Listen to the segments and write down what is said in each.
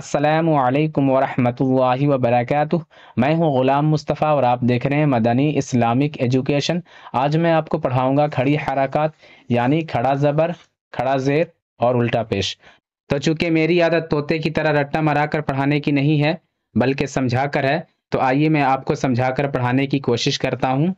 असलकम वरहमतुल्लाहि वबरकातुह मैं हूँ ग़ुलाम मुस्तफ़ा और आप देख रहे हैं मदनी इस्लामिक एजुकेशन। आज मैं आपको पढ़ाऊँगा खड़ी हरकत, यानी खड़ा ज़बर, खड़ा ज़ेर और उल्टा पेश। तो चूँकि मेरी आदत तोते की तरह रट्टा मरा कर पढ़ाने की नहीं है, बल्कि समझा कर है तो आइए मैं आपको समझा कर पढ़ाने की कोशिश करता हूँ।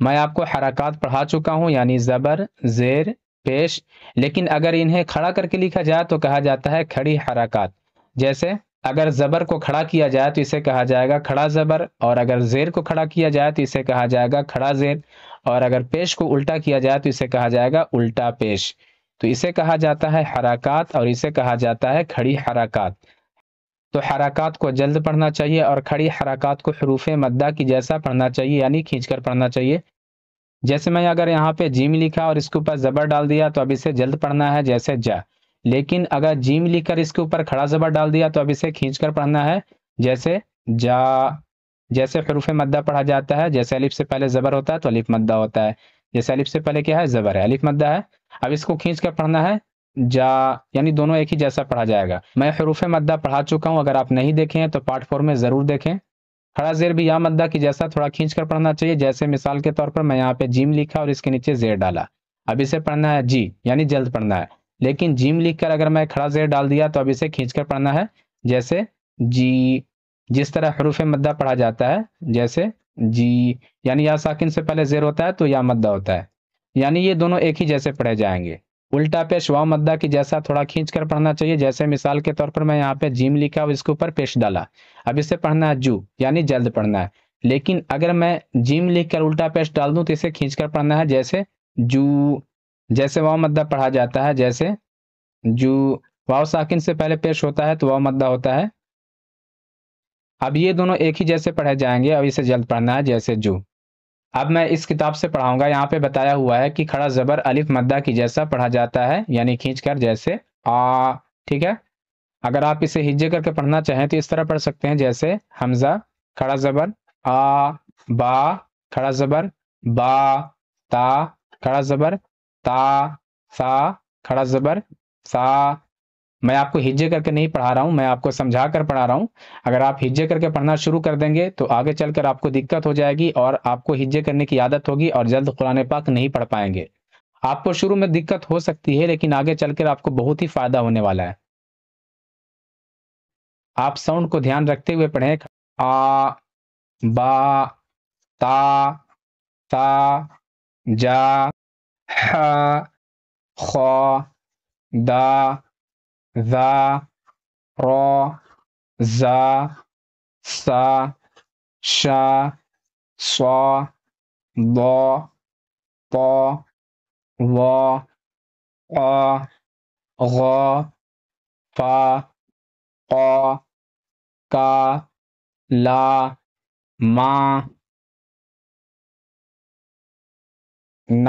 मैं आपको हरकत पढ़ा चुका हूँ, यानी ज़बर, ज़ेर, पेश। लेकिन अगर इन्हें खड़ा करके लिखा जाए तो कहा जाता है खड़ी हरकत। जैसे, अगर ज़बर को खड़ा किया जाए तो इसे कहा जाएगा खड़ा ज़बर, और अगर ज़ेर को खड़ा किया जाए तो इसे कहा जाएगा खड़ा ज़ेर, और अगर पेश को उल्टा किया जाए तो इसे कहा जाएगा उल्टा पेश। तो इसे कहा जाता है हरकत, और इसे कहा जाता है खड़ी हरकत। तो हरकत को जल्द पढ़ना चाहिए, और खड़ी हरकत को हरूफ मद्दा की जैसा पढ़ना चाहिए, यानी खींचकर पढ़ना चाहिए। जैसे मैं अगर यहाँ पे जीम लिखा और इसके ऊपर ज़बर डाल दिया तो अब इसे जल्द पढ़ना है, जैसे जा। लेकिन अगर जीम लिखकर इसके ऊपर खड़ा ज़बर डाल दिया तो अब इसे खींच कर पढ़ना है। जैसे जा, जैसे हरूफ मद्दा पढ़ा जाता है, जैसे अलिफ से पहले ज़बर होता है तो अलिफ मद्दा होता है। जैसे अलिफ से पहले क्या है? ज़बर है। अलिफ मद्दा है। अब इसको खींच कर पढ़ना है। जा, यानी दोनों एक ही जैसा पढ़ा जाएगा। मैं हरूफ मद्दा पढ़ा चुका हूँ। अगर आप नहीं देखें हैं तो पार्ट फोर में ज़रूर देखें। खड़ा जेर भी या मद्दा की जैसा, थोड़ा खींच कर पढ़ना चाहिए। जैसे मिसाल के तौर पर मैं यहाँ पे जिम लिखा और इसके नीचे जेर डाला। अब इसे पढ़ना है जी, यानी जल्द पढ़ना है। लेकिन जिम लिखकर अगर मैं खड़ा जेर डाल दिया तो अब इसे खींचकर पढ़ना है। जैसे जी, जिस तरह हरूफ मद्दा पढ़ा जाता है, जैसे जी, यानी या साकिन से पहले जेर होता है तो या मद्दा होता है। यानी ये दोनों एक ही जैसे पढ़े जाएँगे। उल्टा पेश वाव मद्दा की जैसा थोड़ा खींच कर पढ़ना चाहिए, जैसे मिसाल के तौर पर मैं यहाँ पे जिम लिखा और इसके ऊपर पेश डाला। अब इसे पढ़ना है जू, यानी जल्द पढ़ना है। लेकिन अगर मैं जिम लिख कर उल्टा पेश डाल दूँ तो इसे खींच कर पढ़ना है, जैसे जू जैसे वाव मद्दा पढ़ा जाता है, जैसे जू वाव साकिन से पहले पेश होता है तो वाव मद्दा होता है। अब ये दोनों एक ही जैसे पढ़े जाएँगे, अब इसे जल्द पढ़ना है, जैसे जू। अब मैं इस किताब से पढ़ाऊँगा, यहाँ पे बताया हुआ है कि खड़ा जबर अलिफ मद्दा की जैसा पढ़ा जाता है, यानी खींच कर जैसे आ, ठीक है? अगर आप इसे हिज्जे करके पढ़ना चाहें तो इस तरह पढ़ सकते हैं, जैसे हमजा, खड़ा जबर, आ, बा, खड़ा जबर, बा, ता, खड़ा जबर ता सा, खड़ा जबर, सा। मैं आपको हिज्जे करके नहीं पढ़ा रहा हूँ, मैं आपको समझा कर पढ़ा रहा हूँ। अगर आप हिज्जे करके पढ़ना शुरू कर देंगे तो आगे चलकर आपको दिक्कत हो जाएगी और आपको हिज्जे करने की आदत होगी और जल्द कुरान पाक नहीं पढ़ पाएँगे। आपको शुरू में दिक्कत हो सकती है, लेकिन आगे चलकर आपको बहुत ही फ़ायदा होने वाला है। आप साउंड को ध्यान रखते हुए पढ़ें। आ, बा, ता ता जा। ሐ ኾ ዳ ዛ ሮ ዛ ሳ ሻ ሷ ሎ ጦ ሎ ቆ ዖ ፋ ቆ ቃ ላ ማ ና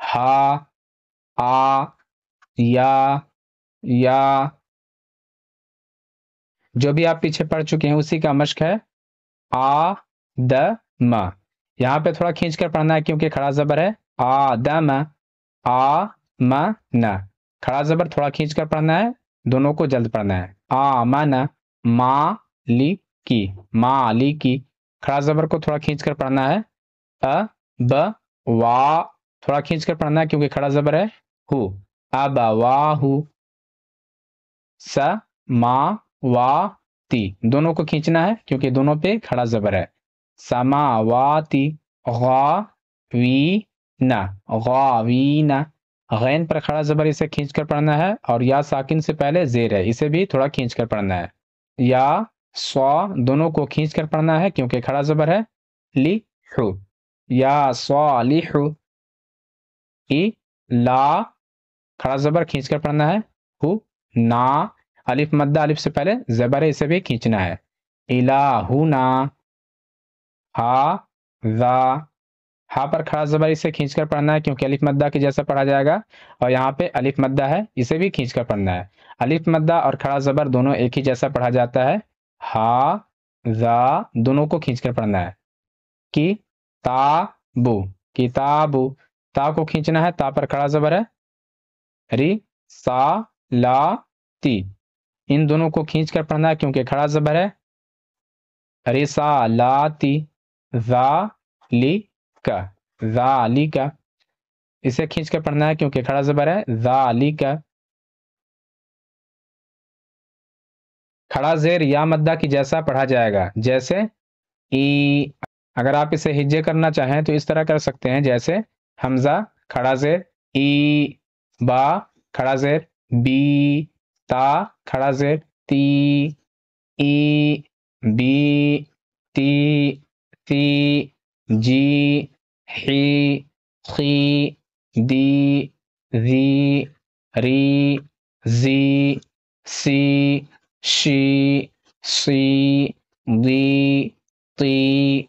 हा, आ, या या। जो भी आप पीछे पढ़ चुके हैं, उसी का मश्क है। आ, द, म। यहाँ पे थोड़ा खींच कर पढ़ना है, क्योंकि खड़ा जबर है। आ, द, म। आ, म, न। खड़ा जबर थोड़ा खींच कर पढ़ना है, दोनों को जल्द पढ़ना है। आ, म, न। मा, ली, की। मा, ली, की। खड़ा जबर को थोड़ा खींच कर पढ़ना है। अ, ब वा थोड़ा खींच कर पढ़ना है क्योंकि खड़ा जबर है। हु। अबवाहु स, मा, वा, ती। दोनों को खींचना है क्योंकि दोनों पे खड़ा जबर है। समावाती वी न। गा, वी, न। गैन पर खड़ा जबर इसे खींच कर पढ़ना है और या साकिन से पहले जेर है। इसे भी थोड़ा खींच कर पढ़ना है। या, स्वा, दोनों को खींच कर पढ़ना है क्योंकि खड़ा जबर है। ली हु या स्वा ली ला, खड़ा जबर खींच कर पढ़ना है, हु, ना, अलिफ मद्दा, अलिफ से पहले जबर इसे भी खींचना है। इलाहुना, हा जा हा पर खड़ा जबर इसे खींच कर पढ़ना है, क्योंकि अलिफ मद्दा के जैसा पढ़ा जाएगा, और यहाँ पे अलिफ मद्दा है, इसे भी खींच कर पढ़ना है। अलिफ मद्दा और खड़ा जबर दोनों एक ही जैसा पढ़ा जाता है, हा जा दोनों को खींच कर पढ़ना है, कि ताबू किताबू। ता को खींचना है, ता पर खड़ा जबर है। री, सा, ला, ती। इन दोनों को खींच कर पढ़ना है क्योंकि खड़ा जबर है। रिसालाती ली का। जा, ली, का। इसे खींच कर पढ़ना है क्योंकि खड़ा जबर है। जा, ली, का। खड़ा जेर या मद्दा की जैसा पढ़ा जाएगा। जैसे, ई अगर आप इसे हिज्जे करना चाहें तो इस तरह कर सकते हैं, जैसे हमजा, खड़ा जेर, ई, बा, खड़ा जेर, बी, ता, खड़ा जेर, ती, ई, बी, ती ती, जी, ही खी दी, री री, जी, सी, शी, सी, दी, ती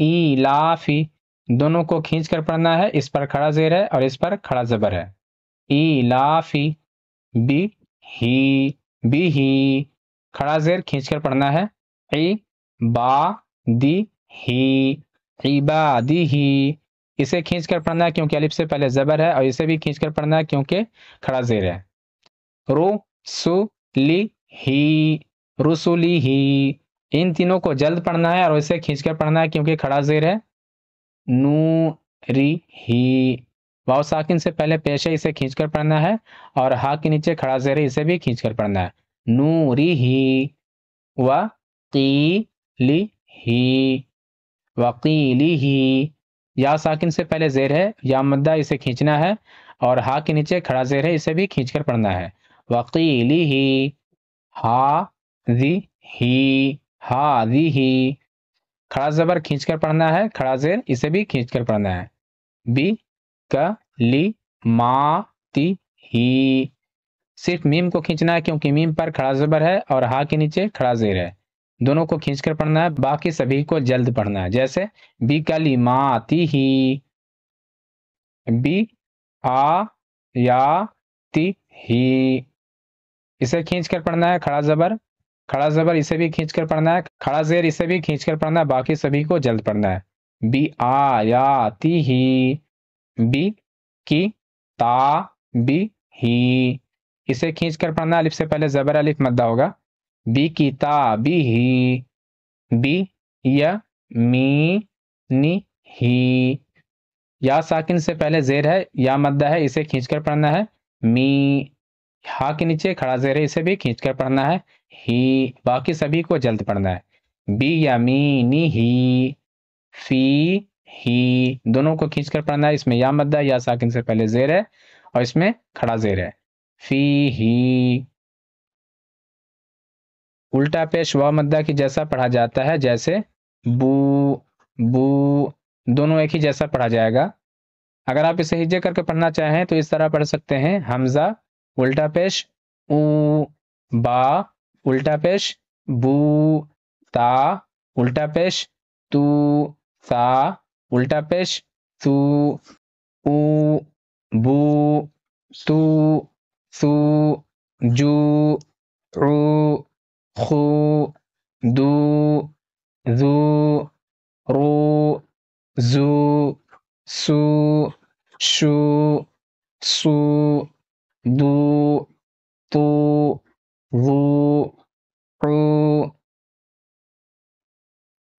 ई, ला, फ़ी दोनों को खींच कर पढ़ना है। इस पर खड़ा जेर है और इस पर खड़ा जबर है। ई, ला बी, ही बी, ही। खड़ा जेर खींच कर पढ़ना है। ई, बा, दी, ही ईबा दी, ही। इसे खींच कर पढ़ना है क्योंकि अलिफ से पहले जबर है और इसे भी खींच कर पढ़ना है क्योंकि खड़ा जेर है। रो, सु, ली, ही रुसुली ही। इन तीनों को जल्द पढ़ना है और इसे खींच कर पढ़ना है क्योंकि खड़ा जेर है। नू, री, ही। वाव साकिन से पहले पेश है, इसे खींचकर पढ़ना है और हा के नीचे खड़ा जेर है, इसे भी खींचकर पढ़ना है। नू, री, ही। व ली, ही। वकीली ही। या साकिन से पहले जेर है, या मद्दा, इसे खींचना है और हा के नीचे खड़ा जेर है, इसे भी खींचकर पढ़ना है। वकीली ही। हा दी ही। हा ही खड़ा जबर खींचकर पढ़ना है, खड़ा जेर इसे भी खींचकर पढ़ना है। बी क ली मा ती ही सिर्फ़ मीम को खींचना है क्योंकि मीम पर खड़ा जबर है और हा के नीचे खड़ा जेर है। दोनों को खींचकर पढ़ना है, बाकी सभी को जल्द पढ़ना है। जैसे, बी का ली मा ती ही बी आ या ती ही इसे खींच कर पढ़ना है, खड़ा जबर। खड़ा जबर इसे भी खींच कर पढ़ना है, खड़ा जेर इसे भी खींच कर पढ़ना है, बाकी सभी को जल्द पढ़ना है। बी, आ, या, ती, ही। बी, की, ता, बी, ही। इसे खींच कर पढ़ना अलिफ से पहले जबर, अलिफ मद्दा होगा। बी, की, ता, बी, ही। बी, या, मी, नी, ही। या, साकिन से पहले जेर है, या, मद्दा है, इसे खींचकर पढ़ना है, मी। हा के नीचे खड़ा जेर है, इसे भी खींचकर पढ़ना है। ही, बाकी सभी को जल्द पढ़ना है। बी या मी नी ही, फ़ी, ही, दोनों को खींच कर पढ़ना है। इसमें या मद्दा या साकिन से पहले जेर है और इसमें खड़ा जेर है। फ़ी, ही। उल्टा पेश व मद्दा की जैसा पढ़ा जाता है, जैसे बू बू, दोनों एक ही जैसा पढ़ा जाएगा। अगर आप इसे हिज्जे करके पढ़ना चाहें तो इस तरह पढ़ सकते हैं। हमजा, उल्टा पेश, ऊ, बा उल्टा पेश बू ता उल्टा पेश तू सा उल्टा पेश सू उ बू सू सू जू रू खू दू जू रू जू सू शू सू दू तू वू रू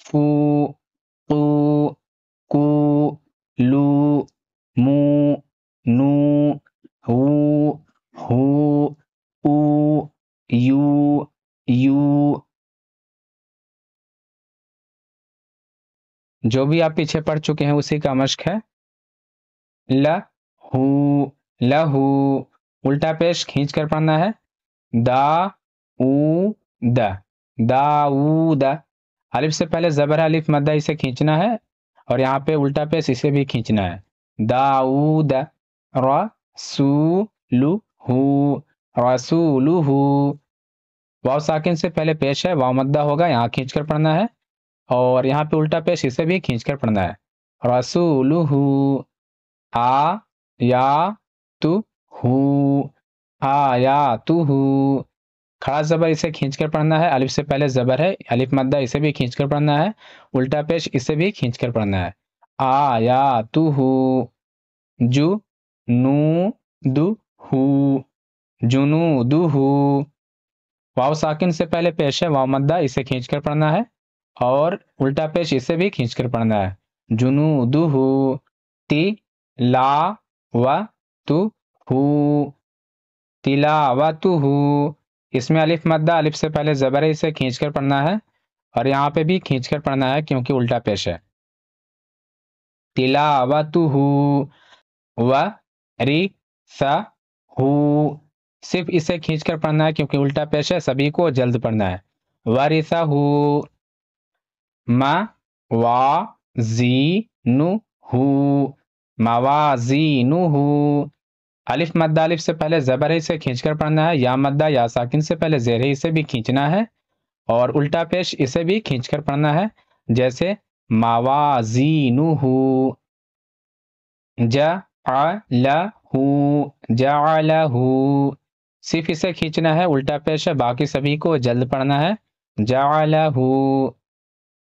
फू कू कू लू मू नू हू हू ऊ यू यू जो भी आप पीछे पढ़ चुके हैं उसी का मश्क है। ल, हु लहू उल्टा पेश खींच कर पढ़ना है। दा, ऊ, द। दाऊद अलिफ से पहले जबर अलिफ मद्दा इसे खींचना है और यहाँ पे उल्टा पेश इसे भी खींचना है। दाऊद रसूलहू रसूलुहु वाव साकिन से पहले पेश है, वाव मद्दा होगा, यहाँ खींच कर पढ़ना है और यहाँ पे उल्टा पेश इसे भी खींच कर पढ़ना है। रसूलुहु आ, या, तु, हु। आ या, तु खड़ा जबर इसे खींच कर पढ़ना है। अलिफ से पहले जबर है। अलिफ मद्दा इसे भी खींच कर पढ़ना है। उल्टा पेश इसे भी खींच कर पढ़ना है। आ, या, तु हु। जु, नू, दु, हु। जुनू दु, हु। वाव साकिन से पहले पेश है। वाव मद्दा इसे खींच कर पढ़ना है। और उल्टा पेश इसे भी खींच कर पढ़ना है। जुनू दु, हु। ति, ला, व, तु, हु। तिला हु इसमें अलिफ मद्दा, अलिफ से पहले जबर इसे खींच कर पढ़ना है। और यहाँ पे भी खींच कर पढ़ना है, क्योंकि उल्टा पेश है। तिलावतुहु। व रि स हु सिर्फ़ इसे खींच कर पढ़ना है, क्योंकि उल्टा पेश है, सभी को जल्द पढ़ना है। वरिसा हु म वा जी नु हु मवाजी नु हु अलिफ मद्दा, अलिफ से पहले जबर इसे खींच कर पढ़ना है, या मद्दा, या साकिन से पहले जेर है इसे भी खींचना है, और उल्टा पेश इसे भी खींच कर पढ़ना है, जैसे मवाजीनुहु, जअलहु जअलहु। सिर्फ़ इसे खींचना है, उल्टा पेश है, बाकी सभी को जल्द पढ़ना है, जअलहु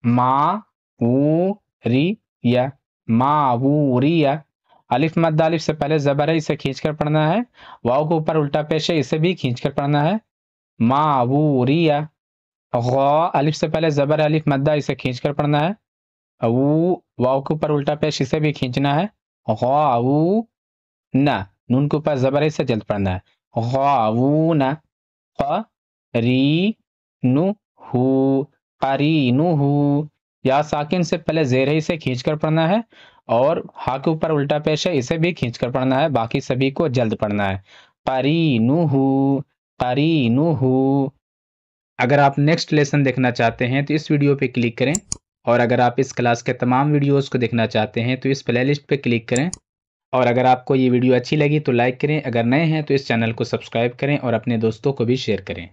मा वो रिया मा वो रिया अलिफ मद्दा अलिफ से पहले जबर है, इसे खींच कर पढ़ना है। वाव के ऊपर उल्टा पेश है, इसे भी खींच कर पढ़ना है। मा, वो रिया अलिफ से पहले जबर अलिफ मद्दा, इसे खींच कर पढ़ना है। वो, वाव के ऊपर उल्टा पेश, इसे भी खींचना है। वो, न। नून के ऊपर जबर इसे जल्द पढ़ना है। वो, न। री, नु, हु, करी, नु, हु। या साकिन से पहले जेर ही से खींच कर पढ़ना है और हा के ऊपर उल्टा पेश है, इसे भी खींच कर पढ़ना है, बाकी सभी को जल्द पढ़ना है। परी नु हु परी नु हु अगर आप नेक्स्ट लेसन देखना चाहते हैं तो इस वीडियो पे क्लिक करें और अगर आप इस क्लास के तमाम वीडियोस को देखना चाहते हैं तो इस प्लेलिस्ट पे क्लिक करें और अगर आपको ये वीडियो अच्छी लगी तो लाइक करें। अगर नए हैं तो इस चैनल को सब्सक्राइब करें और अपने दोस्तों को भी शेयर करें।